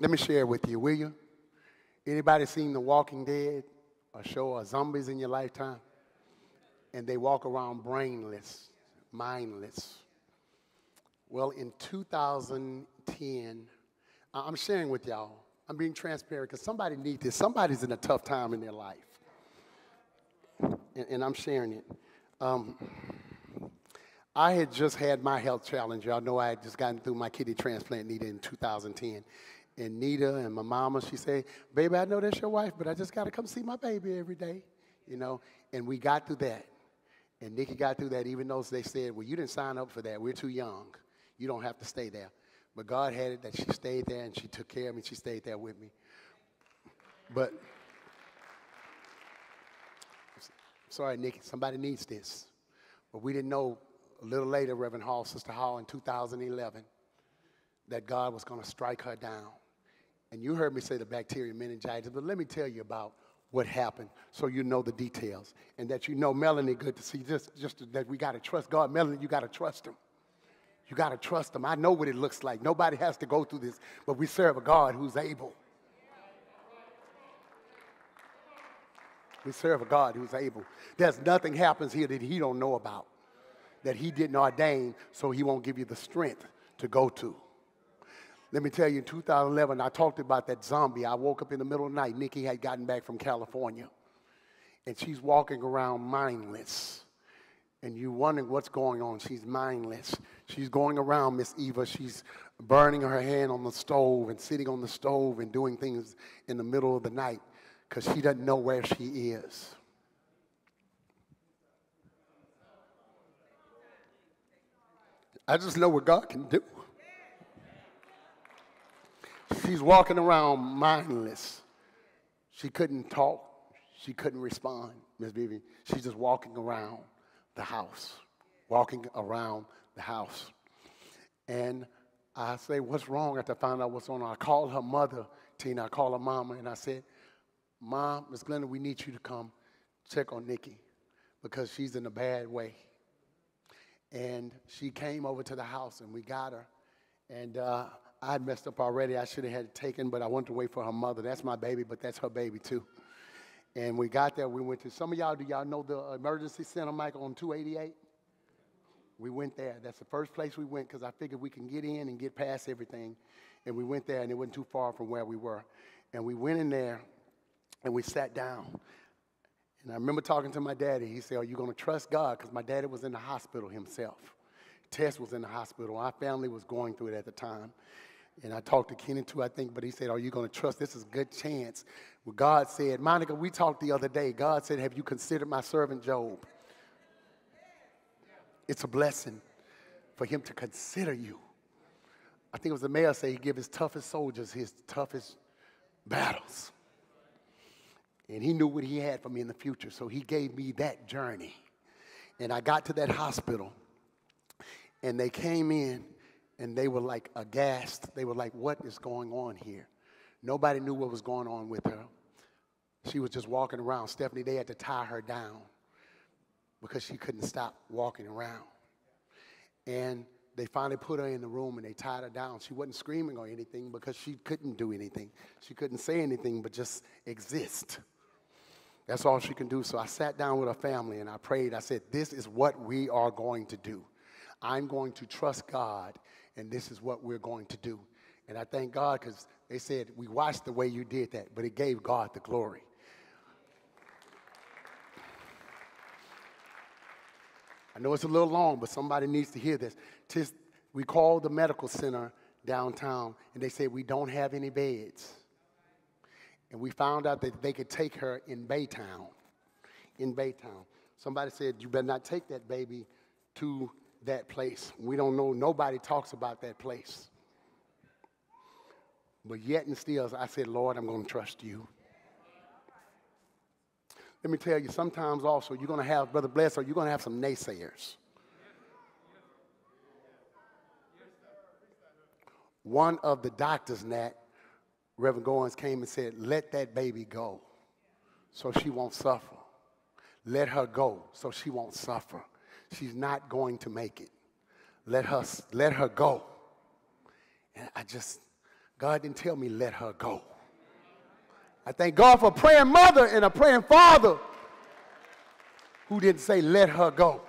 Let me share with you, will you? Anybody seen The Walking Dead, a show of zombies in your lifetime? And they walk around brainless, mindless. Well, in 2010, I'm sharing with y'all. I'm being transparent because somebody needs this. Somebody's in a tough time in their life. And, and I'm sharing it. Um, I had just had my health challenge. Y'all know I had just gotten through my kidney transplant, needed in 2010. And Nita and my mama, she said, Baby, I know that's your wife, but I just got to come see my baby every day. You know, and we got through that. And Nikki got through that, even though they said, Well, you didn't sign up for that. We're too young. You don't have to stay there. But God had it that she stayed there and she took care of me. She stayed there with me. But, sorry, Nikki, somebody needs this. But we didn't know a little later, Reverend Hall, Sister Hall, in 2011, that God was going to strike her down. And you heard me say the bacteria meningitis, but let me tell you about what happened so you know the details and that you know Melanie good to see just, just that we got to trust God. Melanie, you got to trust him. You got to trust him. I know what it looks like. Nobody has to go through this, but we serve a God who's able. We serve a God who's able. There's nothing happens here that he don't know about, that he didn't ordain, so he won't give you the strength to go to. Let me tell you, in 2011, I talked about that zombie. I woke up in the middle of the night. Nikki had gotten back from California, and she's walking around mindless. And you're wondering what's going on. She's mindless. She's going around, Miss Eva. She's burning her hand on the stove and sitting on the stove and doing things in the middle of the night because she doesn't know where she is. I just know what God can do. She's walking around mindless. She couldn't talk. She couldn't respond, Miss Vivian. She's just walking around the house, walking around the house. And I say, What's wrong? After I found out what's on, I called her mother, Tina. I called her mama, and I said, Mom, Miss Glenda, we need you to come check on Nikki because she's in a bad way. And she came over to the house and we got her. And uh, I had messed up already. I should have had it taken, but I wanted to wait for her mother. That's my baby, but that's her baby too. And we got there. We went to some of y'all. Do y'all know the emergency center, Michael, on 288? We went there. That's the first place we went because I figured we can get in and get past everything. And we went there, and it wasn't too far from where we were. And we went in there, and we sat down. And I remember talking to my daddy. He said, Are you going to trust God? Because my daddy was in the hospital himself. Tess was in the hospital. Our family was going through it at the time. And I talked to Kenny too, I think, but he said, Are you going to trust? This is a good chance. Well, God said, Monica, we talked the other day. God said, Have you considered my servant Job? It's a blessing for him to consider you. I think it was the mayor said he give his toughest soldiers his toughest battles. And he knew what he had for me in the future, so he gave me that journey. And I got to that hospital, and they came in, and they were like aghast. They were like, What is going on here? Nobody knew what was going on with her. She was just walking around. Stephanie, they had to tie her down because she couldn't stop walking around. And they finally put her in the room and they tied her down. She wasn't screaming or anything because she couldn't do anything. She couldn't say anything but just exist. That's all she can do. So I sat down with her family and I prayed. I said, This is what we are going to do. I'm going to trust God, and this is what we're going to do. And I thank God because they said, We watched the way you did that, but it gave God the glory. I know it's a little long, but somebody needs to hear this. Tis, we called the medical center downtown, and they said, We don't have any beds. And we found out that they could take her in Baytown. In Baytown. Somebody said, You better not take that baby to that place. We don't know, nobody talks about that place. But yet and still, I said, Lord, I'm going to trust you. Let me tell you, sometimes also you're going to have, Brother Bless, or you're going to have some naysayers. One of the doctors, Nat, Reverend Goins, came and said, Let that baby go so she won't suffer. Let her go so she won't suffer. She's not going to make it. Let her, let her go. And I just, God didn't tell me let her go. I thank God for a praying mother and a praying father who didn't say let her go.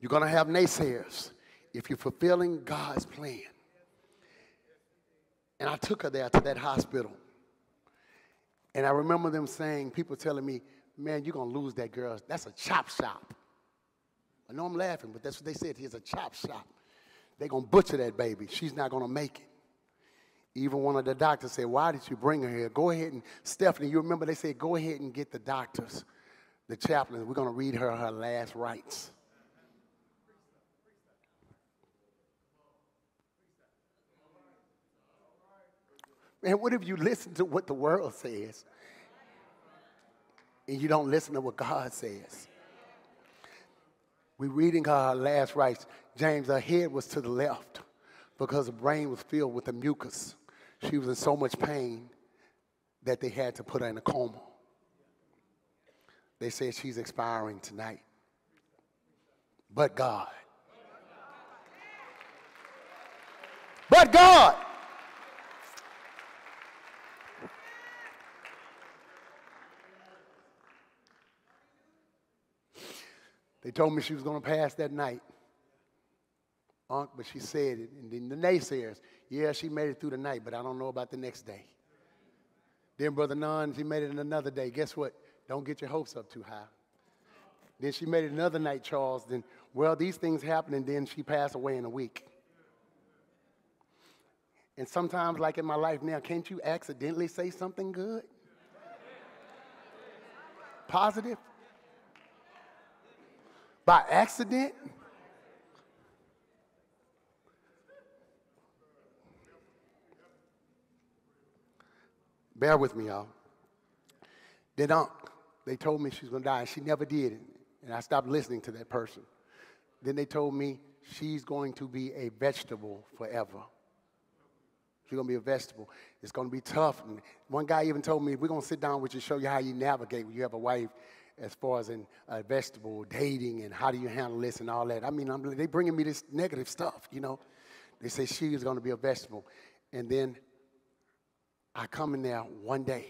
You're going to have naysayers if you're fulfilling God's plan. And I took her there to that hospital. And I remember them saying, people telling me, man, you're going to lose that girl. That's a chop shop. I know I'm laughing, but that's what they said. He's a chop shop. They're going to butcher that baby. She's not going to make it. Even one of the doctors said, Why did you bring her here? Go ahead and, Stephanie, you remember they said, Go ahead and get the doctors, the chaplains. We're going to read her her last rites. Man, what if you listen to what the world says and you don't listen to what God says? We're reading her last rites. James, her head was to the left because her brain was filled with the mucus. She was in so much pain that they had to put her in a coma. They said she's expiring tonight. But God. But God. They told me she was going to pass that night. Unc, but she said it. And then the naysayers, yeah, she made it through the night, but I don't know about the next day. Then Brother Nunn, she made it another day. Guess what? Don't get your hopes up too high. Then she made it another night, Charles. Then, well, these things happen, and then she passed away in a week. And sometimes, like in my life now, can't you accidentally say something good? Positive? By accident? Bear with me, y'all. Then Unc, they told me she's gonna die, and she never did. And I stopped listening to that person. Then they told me she's going to be a vegetable forever. She's gonna be a vegetable. It's gonna be tough. And one guy even told me, we're gonna sit down with you, show you how you navigate when you have a wife as far as in uh, vegetable dating and how do you handle this and all that. I mean, I'm, they bringing me this negative stuff, you know. They say she is going to be a vegetable. And then I come in there one day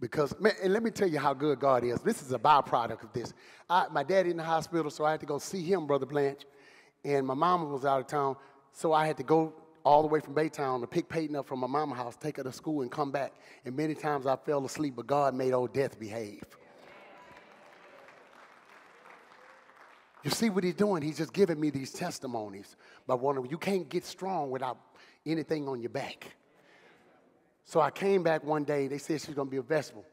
because, man, and let me tell you how good God is. This is a byproduct of this. I, my daddy in the hospital, so I had to go see him, Brother Blanche. And my mama was out of town, so I had to go all the way from Baytown to pick Peyton up from my mama's house, take her to school, and come back. And many times I fell asleep, but God made old death behave. You see what he's doing? He's just giving me these testimonies. But one you can't get strong without anything on your back. So I came back one day. They said she's going to be a vegetable.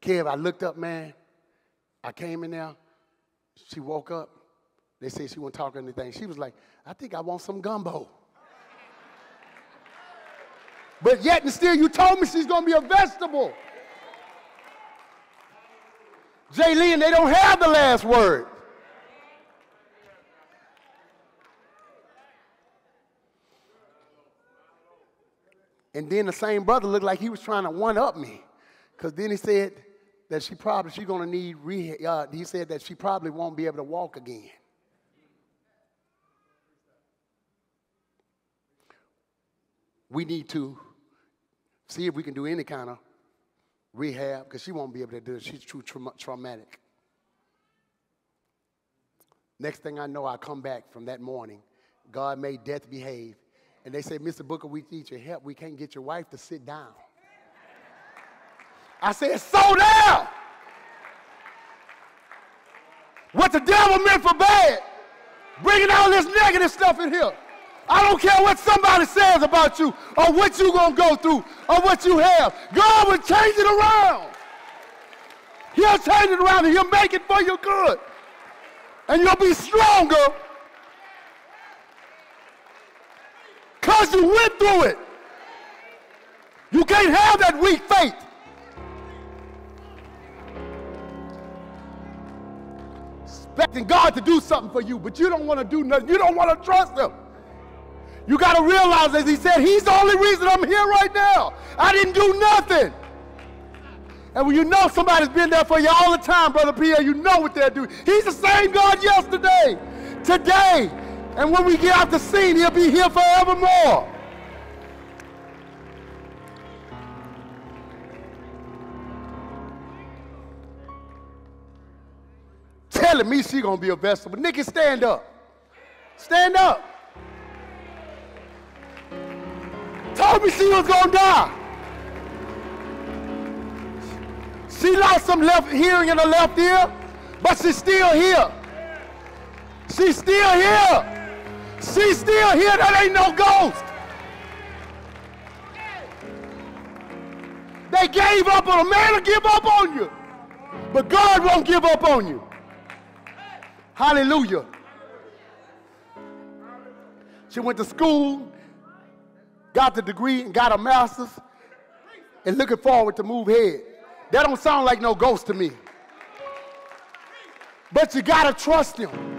Kev, I looked up, man. I came in there. She woke up. They said she wouldn't talk or anything. She was like, I think I want some gumbo. but yet and still, you told me she's going to be a vegetable. Jay Lee and they don't have the last word. And then the same brother looked like he was trying to one up me. Because then he said that she probably, she's to need rehab. Uh, he said that she probably won't be able to walk again. We need to see if we can do any kind of rehab because she won't be able to do it. She's too tra- traumatic. Next thing I know, I come back from that morning. God made death behave and they say, Mr. Booker, we need your help. We can't get your wife to sit down. I said, so down. What the devil meant for bad, bringing all this negative stuff in here. I don't care what somebody says about you or what you're going to go through or what you have. God will change it around. He'll change it around and he'll make it for your good. And you'll be stronger because you went through it. You can't have that weak faith. Expecting God to do something for you, but you don't want to do nothing. You don't want to trust Him. You got to realize, as He said, He's the only reason I'm here right now. I didn't do nothing. And when you know somebody's been there for you all the time, Brother Pierre, you know what they're doing. He's the same God yesterday, today, And when we get off the scene, he'll be here forevermore. Telling me she gonna be a vessel. But Nikki, stand up. Stand up. Told me she was gonna die. She lost some left hearing in her left ear, but she's still here. She's still here. She's still here. That ain't no ghost. They gave up on a man to give up on you. But God won't give up on you. Hallelujah. She went to school, got the degree, and got a master's, and looking forward to move ahead. That don't sound like no ghost to me. But you gotta trust him.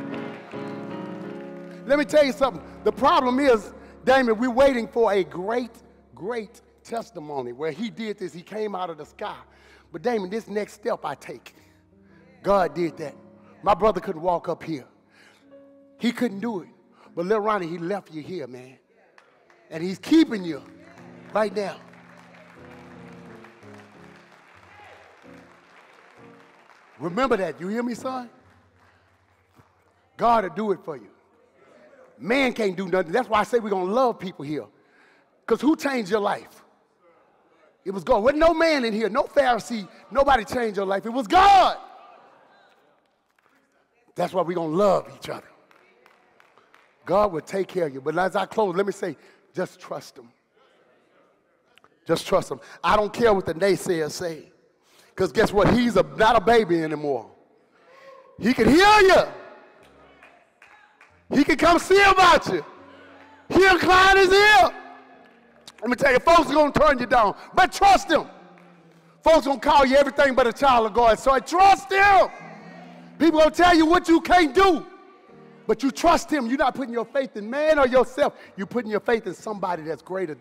Let me tell you something. The problem is, Damon, we're waiting for a great, great testimony where he did this. He came out of the sky. But Damon, this next step I take, God did that. My brother couldn't walk up here. He couldn't do it. But little Ronnie, he left you here, man. And he's keeping you right now. Remember that. You hear me, son? God will do it for you. Man can't do nothing. That's why I say we're going to love people here. Because who changed your life? It was God. Wasn't no man in here, no Pharisee, nobody changed your life. It was God. That's why we're going to love each other. God will take care of you. But as I close, let me say, just trust him. Just trust him. I don't care what the naysayers say. Because guess what? He's a, not a baby anymore. He can heal you. He can come see about you. He'll incline his ear. Let me tell you, folks are going to turn you down. But trust him. Folks going to call you everything but a child of God. So I trust him. People going to tell you what you can't do. But you trust him. You're not putting your faith in man or yourself. You're putting your faith in somebody that's greater than